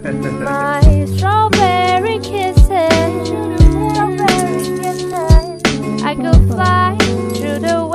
My strawberry kisses, strawberry kisses. I go fly through the world.